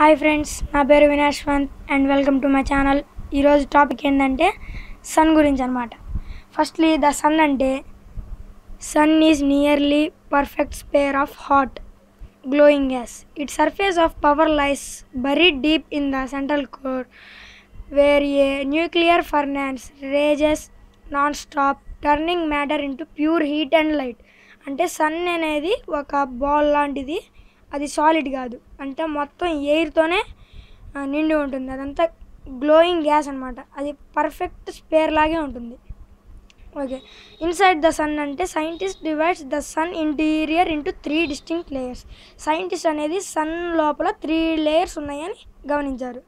Hi friends నా పేరు Vinashwanth and welcome to my channel. ఈరోజు టాపిక్ ఏంటంటే సన్ గురించి అనమాట ఫస్ట్లీ ద సన్ అంటే sun is nearly perfect sphere of hot glowing gas it surface of power lies buried deep in the central core where a nuclear furnace rages non stop turning matter into pure heat and light అంటే sun అనేది ఒక ball లాంటిది అది solid కాదు. అంటే మొత్తం ఎయిర్తోనే నిండి ఉంటుంది. అదంతా గ్లోయింగ్ గ్యాస్ అనమాట అది పర్ఫెక్ట్ స్పేర్ లాగే ఉంటుంది. ఓకే ఇన్సైడ్ ద సన్ అంటే scientist divides the sun interior into three distinct layers scientist అనేది సన్ లోపల త్రీ లేయర్స్ ఉన్నాయని గమనించారు.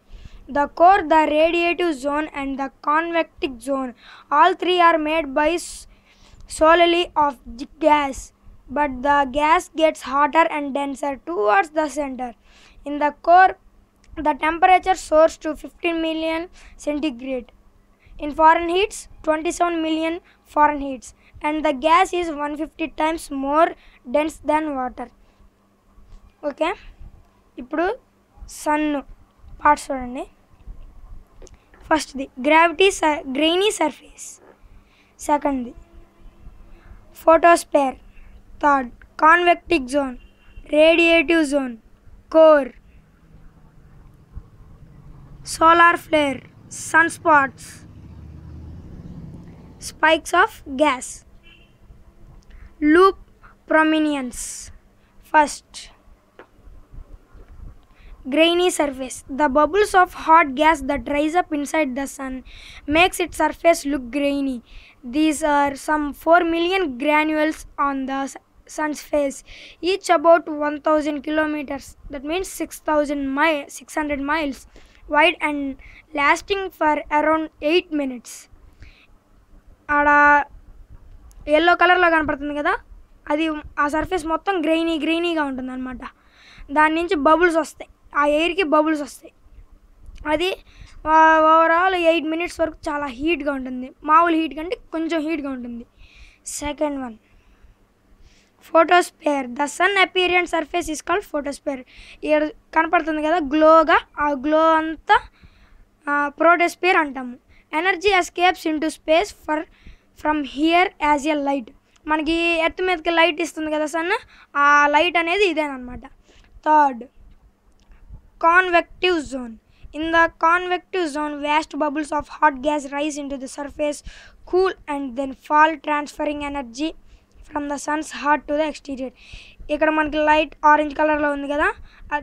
The core the radiative zone and the convective zone all three are made by solely of j- gas but the gas gets hotter and denser towards the center in the core the temperature soars to 15 million centigrade in fahrenheit 27 million fahrenheit and the gas is 150 times more dense than water okay ఇప్పుడు sun parts చూడండి ఫస్ట్ది gravity grainy surface సెకండ్ది photosphere third convective zone. Radiative zone. Core. Solar flare. Sunspots. Spikes of gas. Loop prominence. First. Grainy surface. The bubbles of hot gas that rise up inside the sun makes its surface look grainy. These are some 4 million granules on the sun's one each about 1000 kilometers. That means 6000 six 600 miles wide and lasting for around 8 minutes. ఆడ yellow కలర్లో కనపడుతుంది కదా? అది ఆ surface మొత్తం grainy గ్రెయినీగా ఉంటుంది అనమాట దాని నుంచి బబుల్స్ వస్తాయి. ఆ ఎయిర్కి బబుల్స్ వస్తాయి. అది ఓవరాల్ ఎయిట్ మినిట్స్ వరకు చాలా హీట్గా ఉంటుంది. మామూలు హీట్ కంటే కొంచెం హీట్గా ఉంటుంది. Second one photosphere the sun apparent surface is called photosphere ఇక్కడ కనపడుతుంది కదా గ్లోగా ఆ గ్లో అంతా ప్రోటోస్పేర్ అంటాము energy escapes into space far from here as a light మనకి ఎర్త్ మీదకి లైట్ ఇస్తుంది కదా సన్ ఆ లైట్ అనేది ఇదేనమాట third convective zone in the convective zone zone, bubbles of hot gas rise in to the surface cool and then fall transferring energy from the sun's heart to the exterior ఇక్కడ మనకి light orange కలర్లో ఉంది కదా?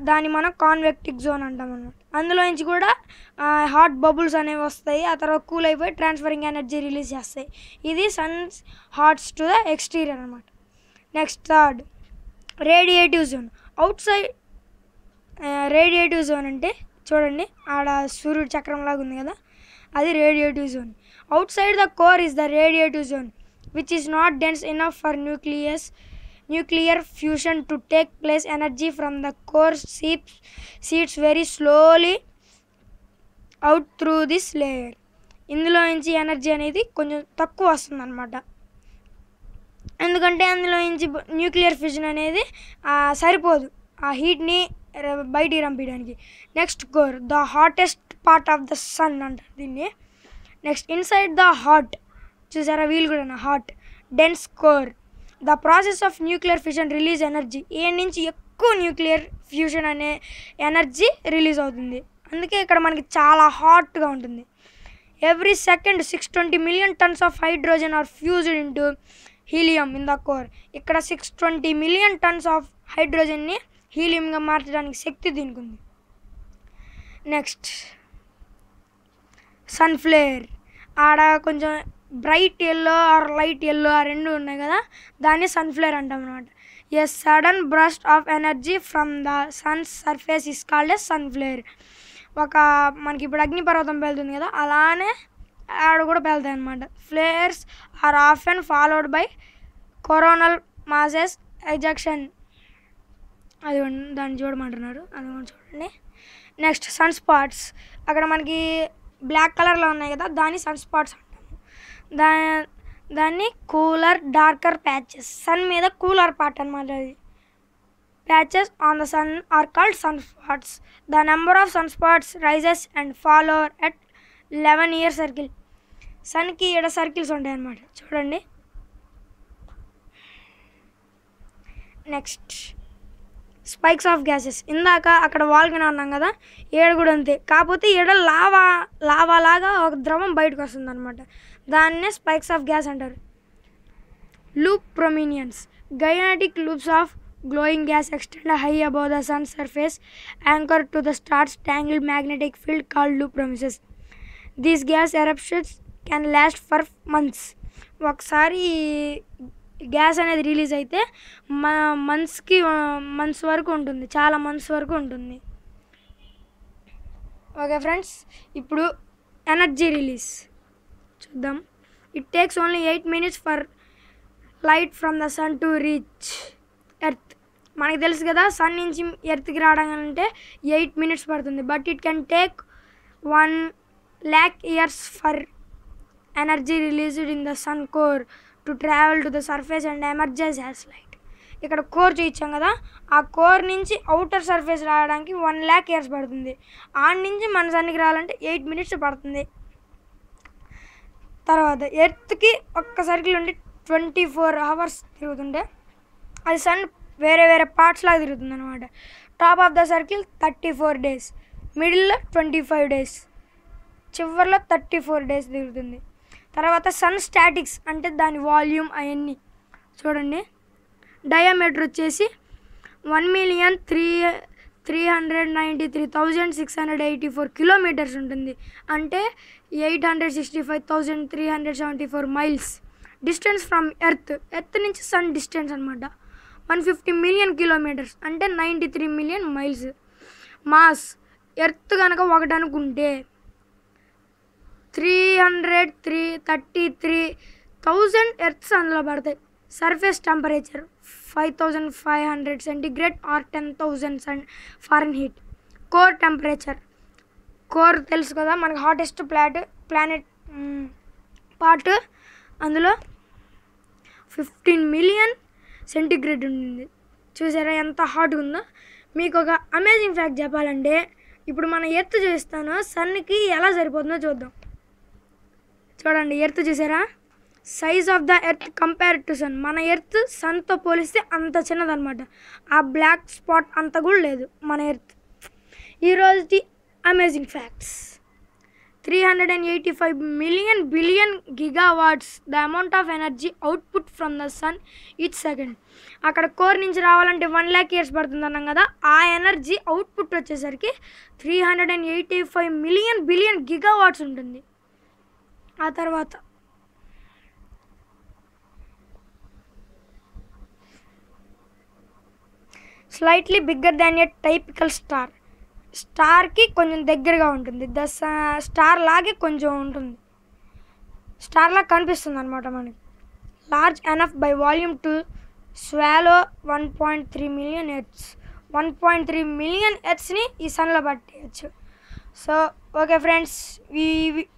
దాన్ని మనం కాన్వెక్టిక్ zone అంటాం అనమాట అందులో నుంచి కూడా హాట్ బబుల్స్ అనేవి వస్తాయి. ఆ తర్వాత కూల్ అయిపోయి ట్రాన్స్ఫరింగ్ ఎనర్జీ రిలీజ్ చేస్తాయి. ఇది sun's hearts to the exterior అనమాట next third radiative zone outside radiative zone అంటే చూడండి ఆడ సూర్యుడు చక్రం లాగా ఉంది కదా? అది radiative zone outside the core is the radiative zone which is not dense enough for nucleus nuclear fusion to take place energy from the core seeps seats very slowly out through this layer ఇందులో నుంచి energy అనేది కొంచెం తక్కువ వస్తుంది అనమాట ఎందుకంటే అందులో నుంచి న్యూక్లియర్ ఫ్యూజన్ అనేది సరిపోదు. ఆ హీట్ని బయటికి రంపించడానికి next core the hottest part of the sun అంటారు దీన్ని. నెక్స్ట్ ఇన్సైడ్ ద హాట్ చూసారా? వీళ్ళు కూడా hot dense core the process of nuclear fusion release energy ఏ నుంచి ఎక్కువ న్యూక్లియర్ ఫ్యూజన్ అనే ఎనర్జీ రిలీజ్ అవుతుంది. అందుకే ఇక్కడ మనకి చాలా హాట్గా ఉంటుంది. Every second six twenty million tons of hydrogen are fused into helium in the core ఇక్కడ six twenty million tons of హైడ్రోజన్ని హీలియంగా మార్చడానికి శక్తి దీనికి ఉంది నెక్స్ట్ సన్ఫ్లేర్ ఆడ కొంచెం bright yellow or light yellow ఆ రెండు ఉన్నాయి కదా దాన్ని సన్ఫ్లేర్ అంటాం అనమాట a sudden burst of energy from the sun surface is called a sun flare ఒక మనకి ఇప్పుడు అగ్నిపర్వతం పేలుతుంది కదా అలానే ఆడ కూడా పేలుతాయి అనమాట flares are off and followed by coronal masses ejection అది దాన్ని చూడమంటున్నారు. అది కూడా చూడండి. నెక్స్ట్ సన్ స్పాట్స్ అక్కడ మనకి బ్లాక్ కలర్లో ఉన్నాయి కదా దాన్ని సన్ స్పాట్స్ అంటాము దా దాన్ని కూలర్ డార్కర్ ప్యాచెస్ సన్ మీద కూలర్ పార్ట్ అనమాట అది. Patches on the sun are called sun spots. The number of sun spots rises and follower at eleven year circle. సన్కి ఇక్కడ సర్కిల్స్ ఉంటాయి అన్నమాట. చూడండి. నెక్స్ట్. Spikes of gases. ఇందాక అక్కడ Vulcan అన్నాం కదా ఏడు కూడా అంతే. కాకపోతే ఈడ లావా లావా లాగా ఒక ద్రవం బయటకు వస్తుంది అనమాట దాన్నే స్పైక్స్ ఆఫ్ గ్యాస్ అంటారు. Loop prominences gigantic loops of glowing gas extend high above the sun surface anchor to the stars tangle magnetic field called loop prominences. These gas eruptions can last for months. ఒకసారి gas అనేది release అయితే మా మంత్స్కి months వరకు ఉంటుంది. చాలా months వరకు ఉంటుంది. ఓకే ఫ్రెండ్స్ ఇప్పుడు ఎనర్జీ రిలీజ్. చూద్దాం. It takes only eight minutes for light from the sun to reach earth మనకి తెలుసు కదా సన్ నుంచి ఎర్త్కి రావడం అంటే ఎయిట్ మినిట్స్ పడుతుంది. But it can take one lakh years for energy released in the sun core to travel to the surface and emergence has light ఇక్కడ core చూపించాం కదా ఆ కోర్ నుంచి అవుటర్ సర్ఫేస్ రావడానికి వన్ ల్యాక్ ఇయర్స్ పడుతుంది. ఆ నుంచి మన సన్కి రావాలంటే ఎయిట్ మినిట్స్ పడుతుంది. తర్వాత ఎర్త్కి ఒక్క సర్కిల్ ఉండి ట్వంటీ ఫోర్ అవర్స్ తిరుగుతుండే అది సన్ వేరే వేరే పార్ట్స్ లాగా తిరుగుతుంది అనమాట top of the circle thirty four days మిడిల్లో ట్వంటీ ఫైవ్ డేస్ చివరిలో థర్టీ ఫోర్ డేస్ తిరుగుతుంది. తర్వాత సన్ స్టాటిక్స్ అంటే దాని వాల్యూమ్ అవన్నీ చూడండి. డయామీటర్ వచ్చేసి one million three three hundred ninety three thousand six hundred eighty four kilometers ఉంటుంది. అంటే eight hundred sixty five thousand three hundred seventy four miles distance from earth earth నుంచి sun distance అనమాట one fifty million kilometres అంటే ninety three million miles mass earth కనుక ఒకటి అనుకుంటే three hundred three thirty three thousand earths అందులో పడతాయి. Surface temperature five thousand five hundred centigrade or ten thousand సెన్ Fahrenheit core temperature core తెలుసు కదా మనకి hottest plot planet part అందులో fifteen million centigrade ఉండింది. చూసారా ఎంత హాట్గా ఉందో? మీకు ఒక అమేజింగ్ ఫ్యాక్ట్ చెప్పాలంటే ఇప్పుడు మనం ఎర్త్ చూస్తాను సన్కి ఎలా సరిపోతుందో చూద్దాం. చూడండి ఎర్త్ చూసారా? Size of the earth compare to sun మన ఎర్త్ సన్తో పోలిస్తే అంత చిన్నదనమాట ఆ బ్లాక్ స్పాట్ అంత కూడా లేదు మన earth ఈరోజుది amazing facts three hundred and eighty five million billion gigawatts the amount of energy output from the sun each second అక్కడ కోర్ నుంచి రావాలంటే వన్ ల్యాక్ ఇయర్స్ పడుతుంది అన్నాం కదా ఆ ఎనర్జీ అవుట్పుట్ వచ్చేసరికి three hundred and eighty five million billion gigawatts ఉంటుంది. ఆ తర్వాత slightly bigger than a typical star స్టార్కి కొంచెం దగ్గరగా ఉంటుంది. ద స్టార్ లాగే కొంచెం ఉంటుంది. స్టార్లా కనిపిస్తుంది అనమాట మనకి. Large enough by volume to swallow one point three million earths one point three million ఎర్త్స్ని ఈ సన్లో పట్టేయచ్చు. సో ఓకే ఫ్రెండ్స్ ఈ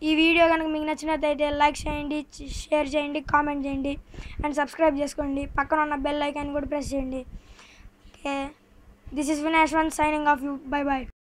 ఈ వీడియో కనుక మీకు నచ్చినట్లయితే లైక్ చేయండి షేర్ చేయండి కామెంట్ చేయండి అండ్ సబ్స్క్రైబ్ చేసుకోండి. పక్కన ఉన్న బెల్ ఐకాన్ కూడా ప్రెస్ చేయండి. Okay. This is Vinesh one signing off you. Bye bye.